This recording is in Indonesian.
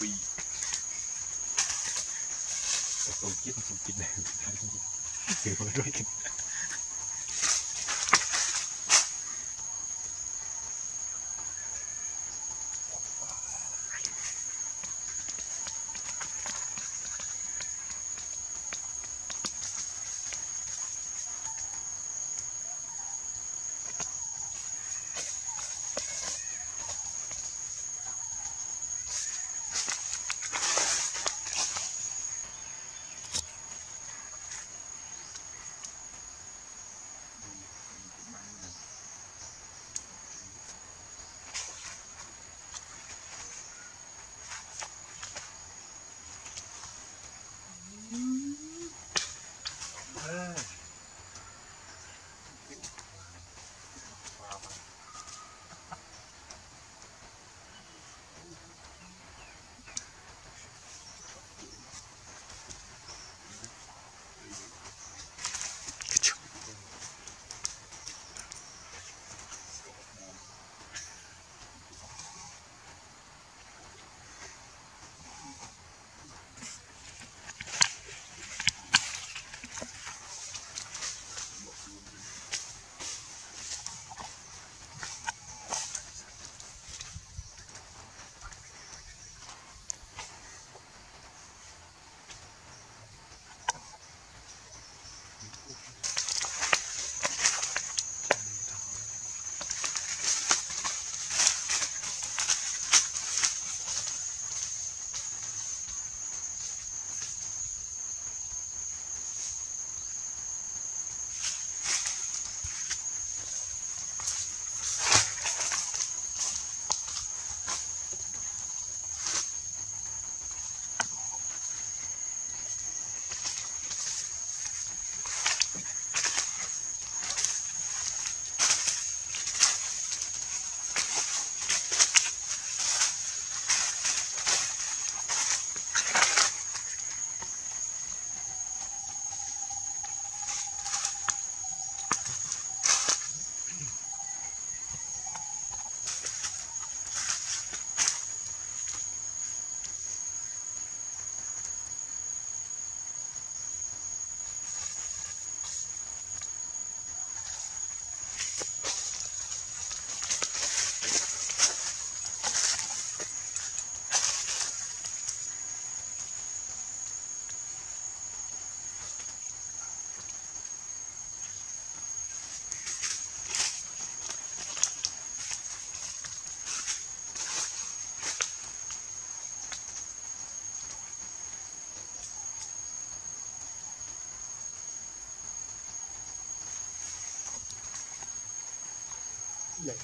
ពីរទៅជិតខ្ញុំជិតដែរគេមករួចគេ Gimana?